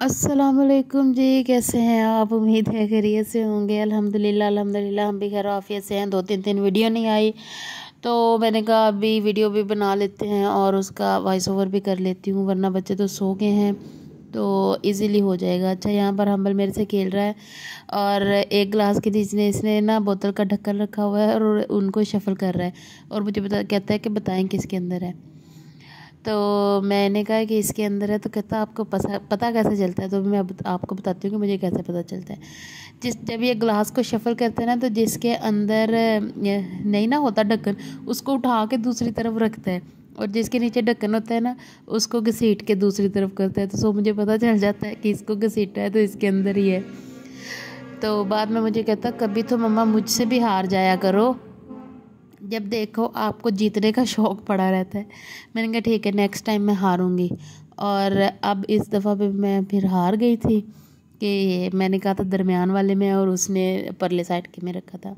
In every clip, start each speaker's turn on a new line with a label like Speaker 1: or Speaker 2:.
Speaker 1: असलकुम जी, कैसे हैं आप? उम्मीद है खैरियत से होंगे। अल्हम्दुलिल्लाह अल्हम्दुलिल्लाह, हम भी खैर आफियत से हैं। दो तीन दिन वीडियो नहीं आई तो मैंने कहा अभी वीडियो भी बना लेते हैं और उसका वॉइस ओवर भी कर लेती हूँ, वरना बच्चे तो सो गए हैं तो इजीली हो जाएगा। अच्छा यहाँ पर हम्बल मेरे से खेल रहा है और एक ग्लास के नीचे इसने ना बोतल का ढक्कन रखा हुआ है और उनको शफल कर रहा है और मुझे बता, कहता है कि बताएँ किसके अंदर है। तो मैंने कहा कि इसके अंदर है तो कहता, आपको पता पता कैसे चलता है? तो मैं अब आपको बताती हूँ कि मुझे कैसे पता चलता है। जिस, जब ये ग्लास को शफल करते हैं ना तो जिसके अंदर नहीं ना होता ढक्कन, उसको उठा के दूसरी तरफ़ रखता है। और जिसके नीचे ढक्कन होता है ना, उसको घसीट के दूसरी तरफ़ करता है। तो सो मुझे पता चल जाता है कि इसको घसीटा है तो इसके अंदर ही है। तो बाद में मुझे कहता, कभी तो मम्मा मुझसे भी हार जाया करो। जब देखो आपको जीतने का शौक़ पड़ा रहता है। मैंने कहा, ठीक है नेक्स्ट टाइम मैं हारूँगी। और अब इस दफ़ा भी मैं फिर हार गई थी कि मैंने कहा था दरमियान वाले में और उसने परले साइड के में रखा था।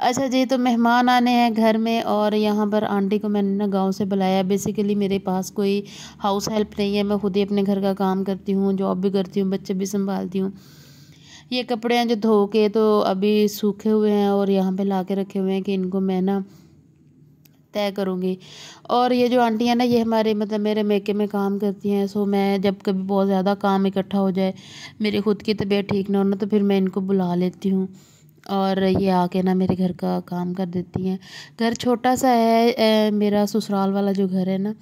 Speaker 1: अच्छा जी तो मेहमान आने हैं घर में और यहाँ पर आंटी को मैंने ना गाँव से बुलाया। बेसिकली मेरे पास कोई हाउस हेल्प नहीं है। मैं खुद ही अपने घर का काम करती हूँ जॉब भी करती हूँ, बच्चे भी संभालती हूँ। ये कपड़े हैं जो धो के तो अभी सूखे हुए हैं और यहाँ पे ला के रखे हुए हैं कि इनको मैं ना तय करूँगी। और ये जो आंटी हैं ना ये हमारे मतलब मेरे मेके में काम करती हैं सो मैं जब कभी बहुत ज़्यादा काम इकट्ठा हो जाए मेरी ख़ुद की तबीयत ठीक ना हो ना तो फिर मैं इनको बुला लेती हूँ और ये आके ना मेरे घर का काम कर देती हैं। घर छोटा सा है ए, मेरा ससुराल वाला जो घर है ना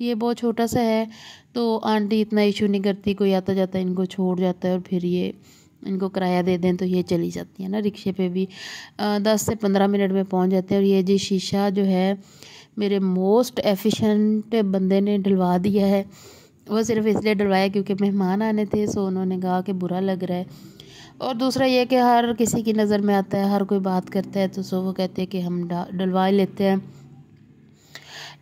Speaker 1: ये बहुत छोटा सा है तो आंटी इतना इशू नहीं करती कोई आता जाता इनको छोड़ जाता है और फिर ये इनको किराया दे दें तो ये चली जाती है ना रिक्शे पे भी। दस से पंद्रह मिनट में पहुँच जाते हैं और ये जी शीशा जो है, मेरे मोस्ट एफिशिएंट बंदे ने डलवा दिया है। वो सिर्फ़ इसलिए डलवाया क्योंकि मेहमान आने थे, सो उन्होंने कहा कि बुरा लग रहा है। और दूसरा ये कि हर किसी की नज़र में आता है, हर कोई बात करता है तो सो वो कहते हैं कि हम डलवा लेते हैं।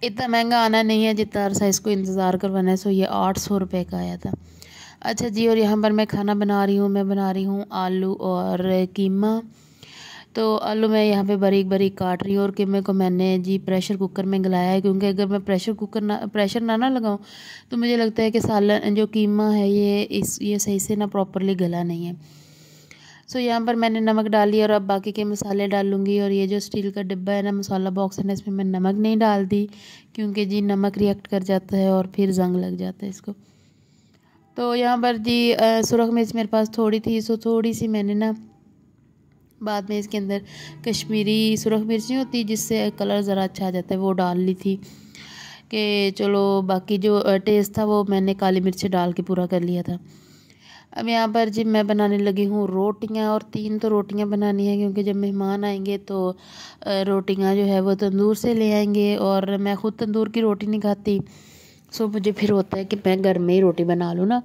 Speaker 1: इतना महँगा आना नहीं है जितना अरसा इसको इंतज़ार करवाना है, सो ये आठ सौ रुपये का आया था। अच्छा जी, और यहाँ पर मैं खाना बना रही हूँ, मैं बना रही हूँ आलू और कीमा। तो आलू मैं यहाँ पे बारीक बारीक काट रही हूँ और कीमे को मैंने जी प्रेशर कुकर में गलाया है, क्योंकि अगर मैं प्रेशर कुकर ना, प्रेशर ना ना लगाऊँ तो मुझे लगता है कि सालन जो कीमा है ये इस, ये सही से ना प्रॉपरली गला नहीं है। सो यहाँ पर मैंने नमक डाली और अब बाकी के मसाले डालूँगी और ये जो स्टील का डिब्बा है ना, मसाला बॉक्स है ना, इसमें मैं नमक नहीं डाल दी, क्योंकि जी नमक रिएक्ट कर जाता है और फिर जंग लग जाता है इसको। तो यहाँ पर जी सुरख मिर्च मेरे पास थोड़ी थी, सो थोड़ी सी मैंने ना बाद में इसके अंदर कश्मीरी सुरख मिर्च नहीं होती जिससे कलर ज़रा अच्छा आ जाता है, वो डाल ली थी कि चलो बाकी जो टेस्ट था वो मैंने काली मिर्च डाल के पूरा कर लिया था। अब यहाँ पर जी मैं बनाने लगी हूँ रोटियाँ और तीन तो रोटियाँ बनानी है क्योंकि जब मेहमान आएँगे तो रोटियाँ जो है वो तंदूर से ले आएँगे और मैं ख़ुद तंदूर की रोटी नहीं खाती। सो मुझे फिर होता है कि मैं घर में ही रोटी बना लूँ ना।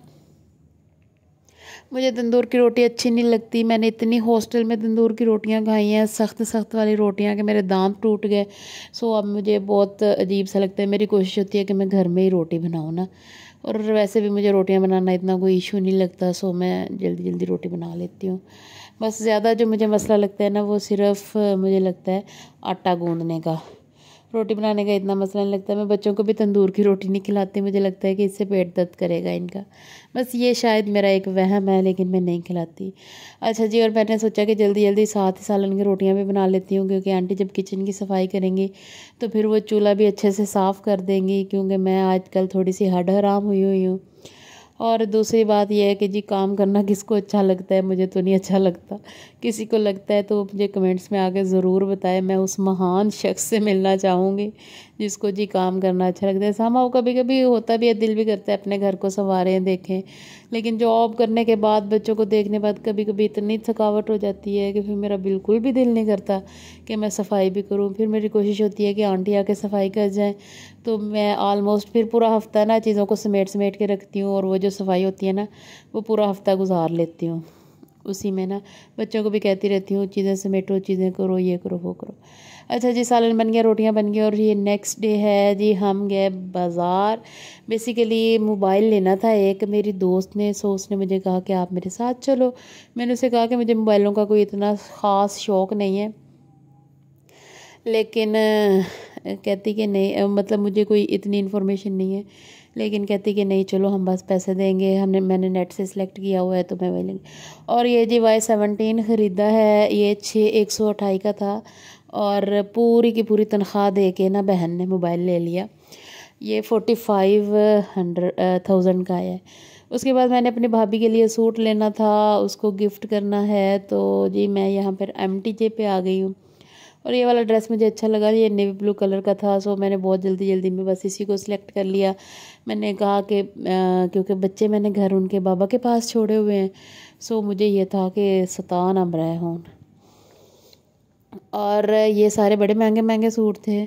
Speaker 1: मुझे तंदूर की रोटी अच्छी नहीं लगती। मैंने इतनी हॉस्टल में तंदूर की रोटियाँ खाई हैं सख्त सख्त वाली रोटियाँ कि मेरे दांत टूट गए। सो अब मुझे बहुत अजीब सा लगता है। मेरी कोशिश होती है कि मैं घर में ही रोटी बनाऊँ ना। और वैसे भी मुझे रोटियाँ बनाना इतना कोई इशू नहीं लगता। सो मैं जल्दी जल्दी रोटी बना लेती हूँ। बस ज़्यादा जो मुझे मसला लगता है ना, वो सिर्फ़ मुझे लगता है आटा गूँदने का। रोटी बनाने का इतना मसला नहीं लगता। मैं बच्चों को भी तंदूर की रोटी नहीं खिलाती। मुझे लगता है कि इससे पेट दर्द करेगा इनका। बस ये शायद मेरा एक वहम है, लेकिन मैं नहीं खिलाती। अच्छा जी, और मैंने सोचा कि जल्दी जल्दी साथ ही सालन की रोटियाँ भी बना लेती हूँ, क्योंकि आंटी जब किचन की सफ़ाई करेंगी तो फिर वो चूल्हा भी अच्छे से साफ़ कर देंगी, क्योंकि मैं आजकल थोड़ी सी हड हराम हुई हुई हूँ। और दूसरी बात यह है कि जी, काम करना किसको अच्छा लगता है? मुझे तो नहीं अच्छा लगता। किसी को लगता है तो मुझे कमेंट्स में आके ज़रूर बताएँ। मैं उस महान शख्स से मिलना चाहूँगी। जिसको जी काम करना अच्छा लगता है। सामा कभी कभी होता भी है, दिल भी करता है अपने घर को संवारें, देखें। लेकिन जॉब करने के बाद, बच्चों को देखने बाद कभी कभी इतनी थकावट हो जाती है कि फिर मेरा बिल्कुल भी दिल नहीं करता कि मैं सफ़ाई भी करूँ। फिर मेरी कोशिश होती है कि आंटी आके सफ़ाई कर जाएँ। तो मैं आलमोस्ट फिर पूरा हफ़्ता ना चीज़ों को समेट समेट के रखती हूँ और वो जो सफ़ाई होती है ना, वो पूरा हफ़्ता गुजार लेती हूँ। उसी में ना बच्चों को भी कहती रहती हूँ, चीज़ें समेटो, चीज़ें करो, ये करो, वो करो। अच्छा जी, सालन बन गया, रोटियाँ बन गया और ये नेक्स्ट डे है जी, हम गए बाज़ार। बेसिकली मोबाइल लेना था एक, मेरी दोस्त ने सो उसने मुझे कहा कि आप मेरे साथ चलो। मैंने उसे कहा कि मुझे मोबाइलों का कोई इतना ख़ास शौक़ नहीं है। लेकिन कहती कि नहीं मतलब मुझे कोई इतनी इन्फॉर्मेशन नहीं है। लेकिन कहती कि नहीं, चलो हम बस पैसे देंगे, हमने, मैंने नेट से सिलेक्ट किया हुआ है तो मैं वही लेंगे और ये जी वाई सेवनटीन ख़रीदा है, ये छः एक सौ अठाई का था। और पूरी की पूरी तनख्वाह दे के ना बहन ने मोबाइल ले लिया। ये फोर्टी फाइव हंड्रेड थाउज़ेंड का है। उसके बाद मैंने अपनी भाभी के लिए सूट लेना था, उसको गिफ्ट करना है तो जी मैं यहाँ पर एम टी जे पे आ गई हूँ। और ये वाला ड्रेस मुझे अच्छा लगा, ये नेवी ब्लू कलर का था सो मैंने बहुत जल्दी जल्दी में बस इसी को सिलेक्ट कर लिया। मैंने कहा कि क्योंकि बच्चे मैंने घर उनके बाबा के पास छोड़े हुए हैं सो मुझे ये था कि सतान अब रहे हों। और ये सारे बड़े महँगे महँगे सूट थे,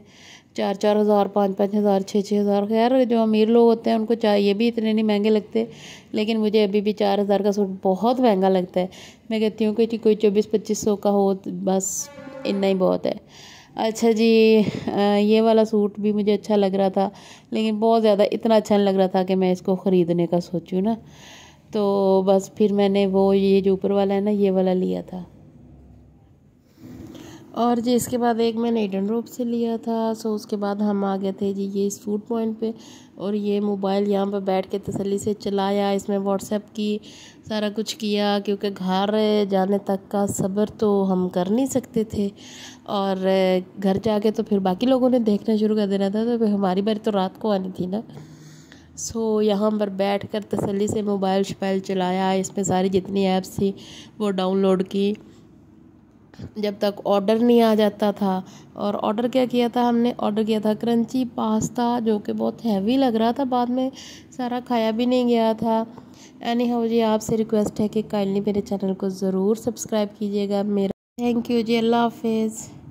Speaker 1: चार चार हज़ार, पाँच पाँच हज़ार, छः छः हज़ार खैर जो अमीर लोग होते हैं, उनको चाहिए भी इतने नहीं महँगे लगते, लेकिन मुझे अभी भी चार हज़ार का सूट बहुत महँगा लगता है। मैं कहती हूँ कि कोई चौबीस, पच्चीस सौ का हो, बस। इतना ही बहुत है। अच्छा जी ये वाला सूट भी मुझे अच्छा लग रहा था, लेकिन बहुत ज़्यादा इतना अच्छा नहीं लग रहा था कि मैं इसको ख़रीदने का सोचूँ ना। तो बस फिर मैंने वो ये जो ऊपर वाला है ना, ये वाला लिया था। और जी इसके बाद एक मैंने ईडन रोप से लिया था। सो उसके बाद हम आ गए थे जी ये इस फ़ूड पॉइंट पे। और ये मोबाइल यहाँ पर बैठ के तसली से चलाया इसमें व्हाट्सएप की सारा कुछ किया क्योंकि घर जाने तक का सब्र तो हम कर नहीं सकते थे। और घर जाके तो फिर बाकी लोगों ने देखना शुरू कर देना था तो फिर हमारी बारी तो रात को आनी थी ना। सो so, यहाँ पर बैठ कर तसली से मोबाइल शोबाइल चलाया इसमें सारी जितनी ऐप्स थी वो डाउनलोड की। जब तक ऑर्डर नहीं आ जाता था। और ऑर्डर क्या किया था हमने? ऑर्डर किया था क्रंची पास्ता जो कि बहुत हैवी लग रहा था। बाद में सारा खाया भी नहीं गया था। एनी हाउ जी, आपसे रिक्वेस्ट है कि काइंडली मेरे चैनल को ज़रूर सब्सक्राइब कीजिएगा। मेरा थैंक यू जी, अल्लाह हाफिज़।